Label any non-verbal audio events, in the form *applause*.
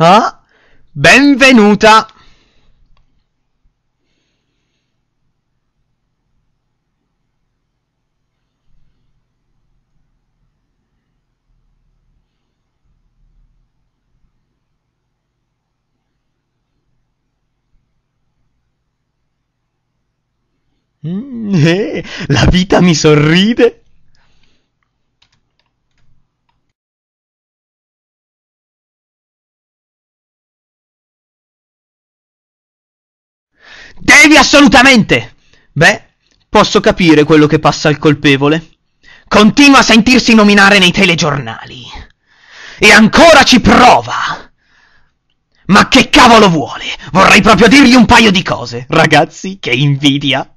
Ah, benvenuta! Mm, *laughs* eh, la vita mi sorride. Devi assolutamente! Beh, posso capire quello che passa al colpevole. Continua a sentirsi nominare nei telegiornali. E ancora ci prova! Ma che cavolo vuole? Vorrei proprio dirgli un paio di cose. Ragazzi, che invidia!